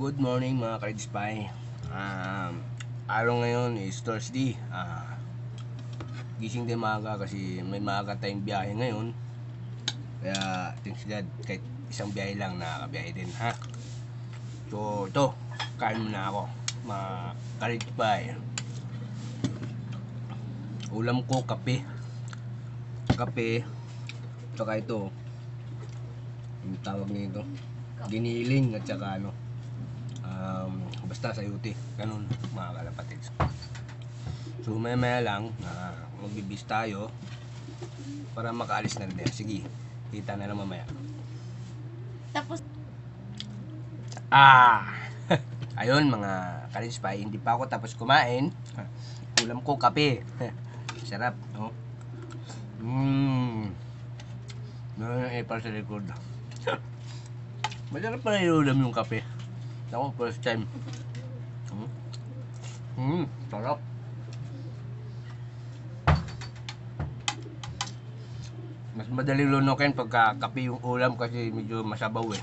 Good morning mga ka Spy. Um, araw ngayon is Thursday. Ah, gising din maaga kasi may maaga tayong biyahe ngayon. Kaya thanks God kahit isang biyahe lang nakakabiyahe din ha. So ito, kain muna ako mga ka Spy. Ulam ko kape. Kape. Tsaka ito. Yung tawag nito. Giniling at saka ano um, basta sa UT ganun mga kalapatids. So maya maya lang na magbibis tayo para makaalis na rin sige kita na lang mamaya. Tapos, ah! Ayun mga kalispay hindi pa ako. Tapos kumain. Ulam ko kape. Sarap no? Mmm. Meron yung ipal sa likod. Masarap pala yung ulam yung kape ako first time mm. Mm, sarap mas madali lunukin pagka kape yung ulam kasi medyo masabaw eh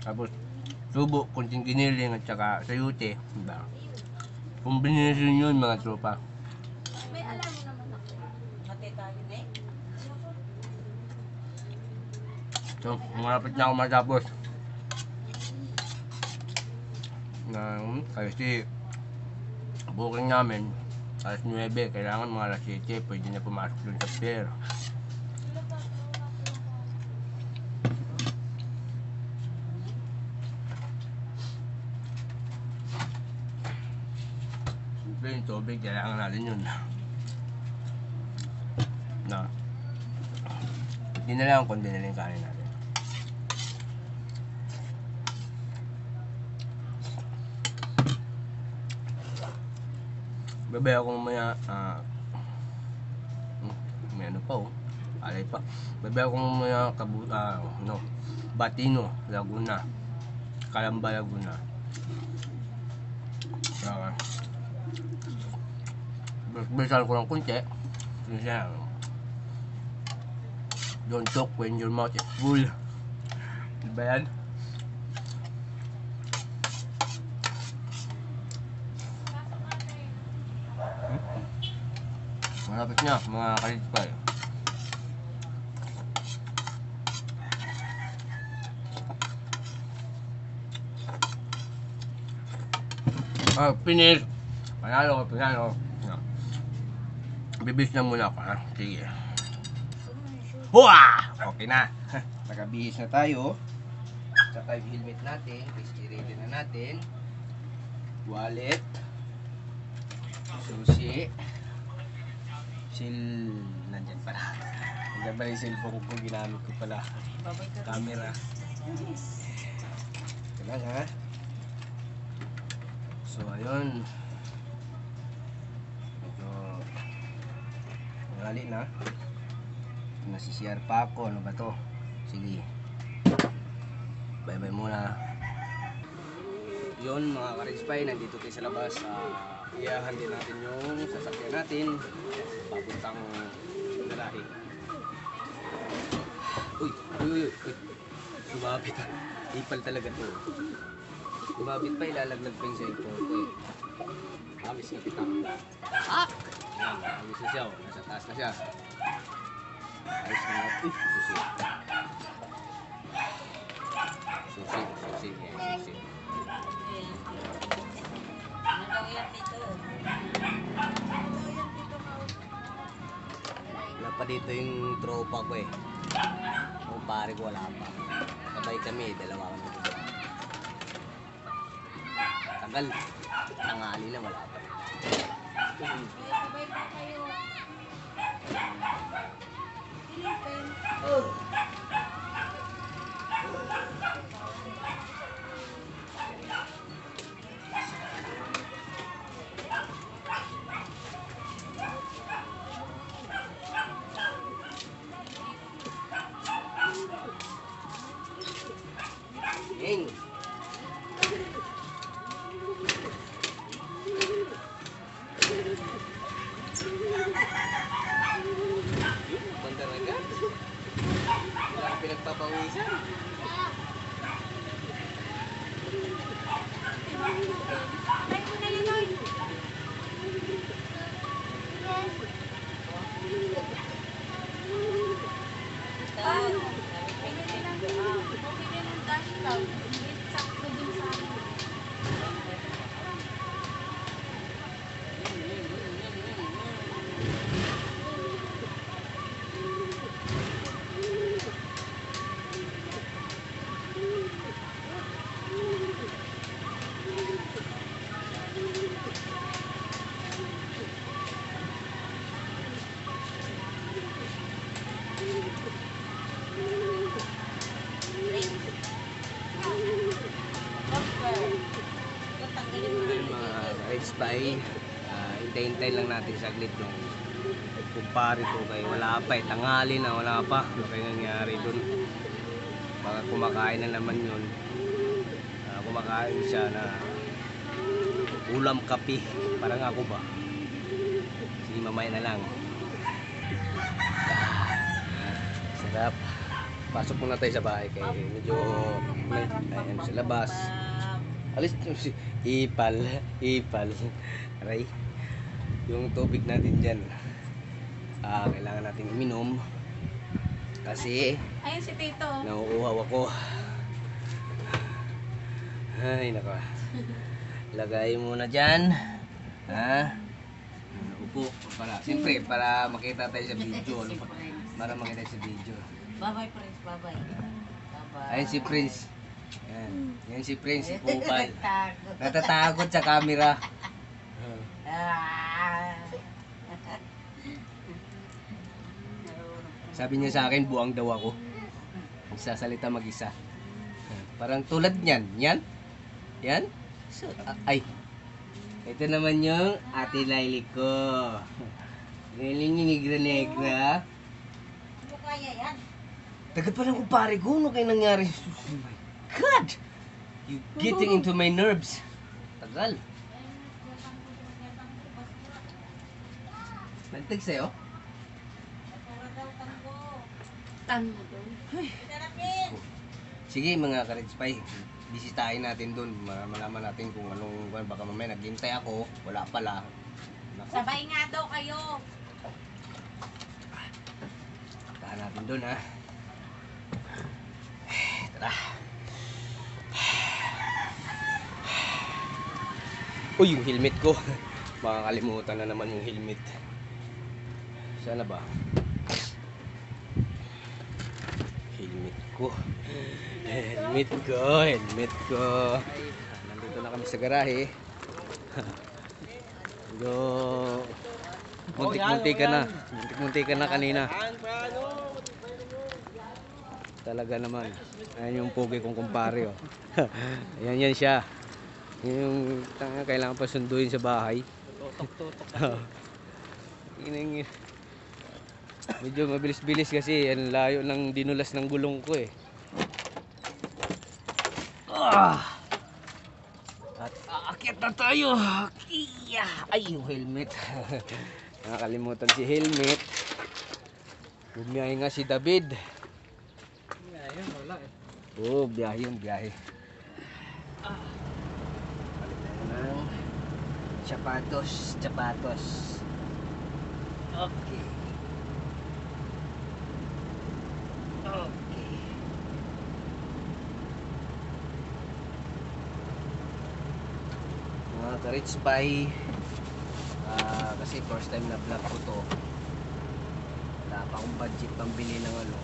tapos subo, kunting giniling at saka sayute diba? kombinasyon yun mga tropa may alam mo naman ako. Mati tayo na eh. So, malapit na ako matapos. Na, kasi booking namin alas 9, kailangan mga alas 7, pwede na pumasok dun sa pier. Siyempre yung tubig, kailangan natin yun. Na, hindi na lang kundi na lang kanin natin. Bebe ako mamaya, hmm, may ano pa oh, alay pa. Bebe ako mamaya, kabu, ah, no, Batino, Laguna, Calamba, Laguna. Saka, Bersal ko ng kunti. Siya, Don't talk when your mouth is full. Diba yan? Malapit na, mga kalipay. Ah, finish. Panalo ko, panalo. No. Bibis na muna ako, ha? Sige. Hua! Okay na. Nakabihis na tayo. Saka yung helmet natin. Ready na natin. Wallet. Susi. Sil... Nandyan pala. Nandyan pala yung cellphone ko. Ginamit ko pala. Camera. Ito lang ha. So ayun. Medyo... Ngali na. Nasisiyar pa ako. Ano ba to? Sige. Bye bye muna. Yun mga ka-Ridgepie, nandito tayo sa labas. Uh, iyahan din natin yung sasakyan natin. Papuntang garahe. Uy, uy, uy, uy. Sumabit ah. Ipal talaga to. Sumabit pa, ilalaglag pa yung cellphone ko eh. Amis na kita. Ah! Yan, amis na siya. oh. Nasa taas na siya. Ayos na nga. Uy, susi. Susi, susi, eh, susi. Ano daw yan dito? Pa dito yung tropa ko eh. Yung pare ko wala pa. Sabay kami, dalawa kami dito. Tagal. Tangali na wala pa. Sabay pa kayo. Philippine. Ing. thousand. Bahay. Ah, hintay-hintay lang natin saglit yung kumpare ko kay wala pa eh. Tanghali na, wala pa. Ano kaya nangyari dun? Baka kumakain na naman yun. Ah, kumakain siya na ulam kape. Parang ako ba? Sige, mamaya na lang. Ah, sarap. Pasok muna tayo sa bahay kay medyo may, ayan sa labas. Alis si ipal, ipal. Aray. Yung tubig natin diyan. Ah, kailangan nating uminom. Kasi Ayun si Tito. nauuhaw ako. Ay, nako. Lagay mo na diyan. Ha? Upo para siyempre para makita tayo sa video ano pa- para makita tayo sa video. Bye-bye, Prince. Bye-bye. Bye-bye. Ayun si Prince. Yan. Yan si Prince, si Kupal. Natatakot sa camera. Ah. Sabi niya sa akin, buang daw ako. Nagsasalita mag-isa. Parang tulad niyan. Yan? Yan? So, ay. Ito naman yung ate Laili ko. Galing ni Negra Negra. Ano kaya yan? Tagat pa lang kumpare ko. Ano kayo nangyari? My God! You getting into my nerves. Tagal. Nagtag sa'yo? Tango daw. Sige mga ka-Red Spy, bisitahin natin doon. Malaman natin kung anong, kung baka mamaya naghintay ako, wala pala. Nako, Sabay nga daw kayo. puntahan natin doon ha. Tara. Uy, yung helmet ko. Makakalimutan na naman yung helmet. Sana ba? Helmet ko. Helmet ko, helmet ko. Nandito na kami sa garahe. Medyo muntik-muntik ka na. Muntik-muntik ka na kanina. Talaga naman. Ayan yung pogi kong kumpare. Oh. Ayan yan siya. Yung tanga, kailangan pa sunduin sa bahay. Ining, medyo mabilis-bilis kasi ang layo ng dinulas ng gulong ko eh. Ah! At aakyat na tayo. Iya! Ay, yung helmet. Nakakalimutan si helmet. Bumiyahe nga si David. Oo, oh, biyahe yun, biyahe. Palit tayo ng Chapatos, chapatos. Okay. Okay. Mga ka-rich spy, ah, kasi first time na vlog ko to. Wala pa akong budget pambili ng ano,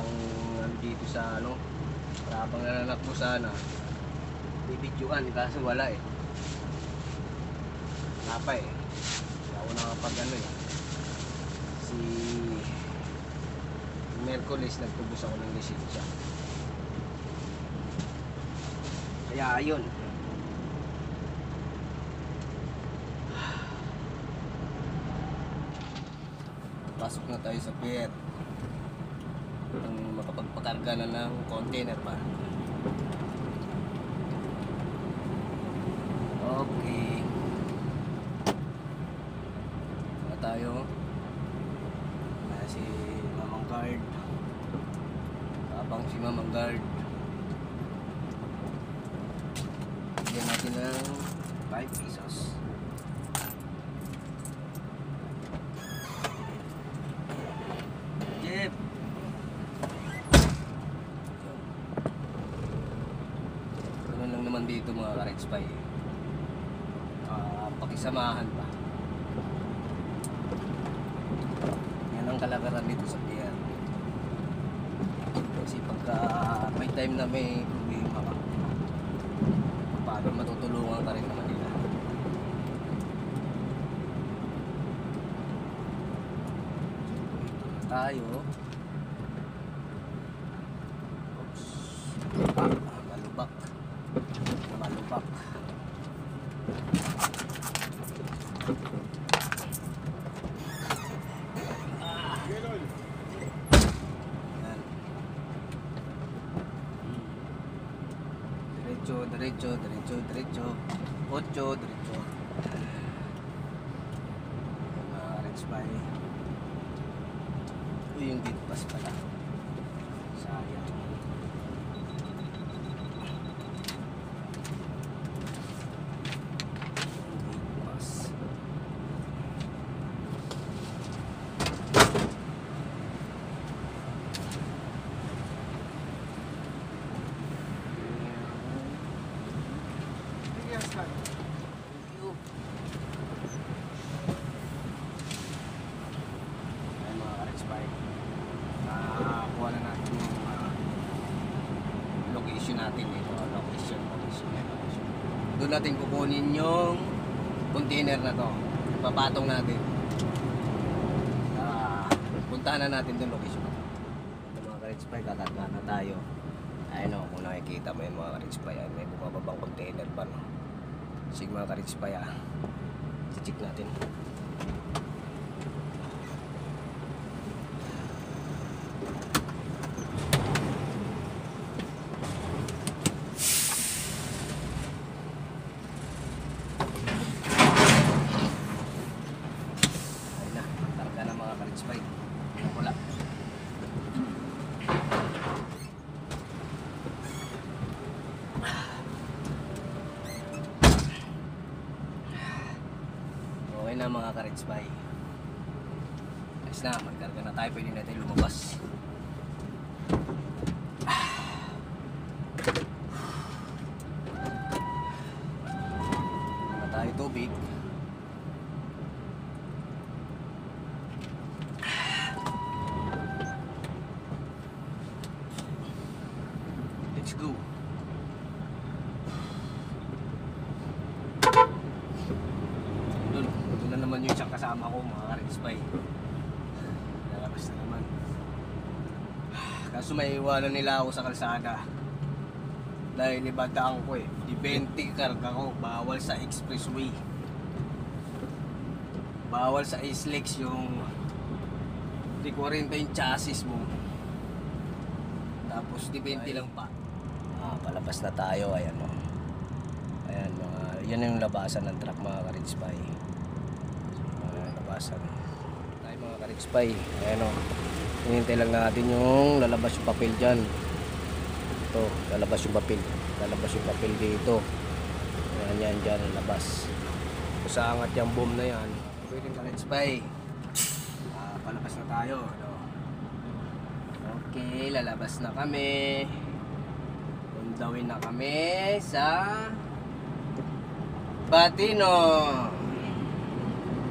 pang ano dito sa ano, para pang nananak ko sana. Bibidyoan kaso wala eh. Wala pa eh. Wala ako nakapag ano eh. Si Merkulis nagtubos ako ng lisensya. Kaya ayun. Pasok na tayo sa pier. Ang makapagpakarga na ng container pa. Okay. Na tayo. Ayan si Mamang Guard. Habang si Mamang Guard. Bigyan natin ng 5 pesos. Ganun lang naman dito mga ka-Red Spy. Ah, pakisamahan pa. Kalagaran dito sa pier. Kasi pagka may time na may problema ka, paano matutulungan ka rin naman nila. Tayo. Oops. Ah, malubak. Malubak. Diretso, diretso, diretso. Ocho, diretso. Mga red spy. Uy, yung gate pass pala. Sayang. Gate pass. Thank you. Ayan mga ka-Rex Bike. Nakakuha na natin yung ah, location natin dito. Location, location. Doon natin kukunin yung container na to. Papatong natin. Ah, puntahan na natin doon location. Ito mga ka-Rex Bike, kakarga na tayo. Ayun o, kung nakikita mo yung mga ka-Rex Bike, ay may bumababang container pa no. Sige mga Bike ah. Check natin. Ayun na, targa na mga ka-Rex Bike. Wala. Okay na mga ka-Reds Bye. Ayos na, magkarga na tayo. Pwede natin lumabas. Wala tayo tubig. Let's go. Doon, doon na naman yung isang kasama ka-Rinspy. Lalabas na naman. Kaso may iwanan nila ako sa kalsada. Dahil ibadaan ko eh. Di 20 karga ko, bawal sa expressway. Bawal sa islex yung di 40 yung chassis mo. Tapos di 20 lang pa. Ah, palabas na tayo, ayan o. Ayan, mga, yan yung labasan ng truck mga ka-Rinspy. Mga labasan. Mga ka-Rinspy. Ayan o. Hinihintay lang natin yung lalabas yung papel dyan. Ito, lalabas yung papel. Lalabas yung papel dito. Ayan yan dyan, lalabas. Kung sa angat yung boom na yan. Pwede ka-Rinspy. Ah, palabas na tayo. Ano? Okay, lalabas na kami. Undawin na kami sa Batino.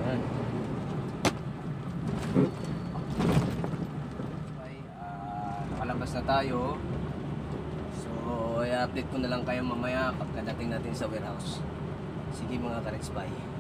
Ayan. Okay, ah, nakalabas tayo. So, i-update ko na lang kayo mamaya pagkadating natin sa warehouse. Sige mga ka-Rex, bye.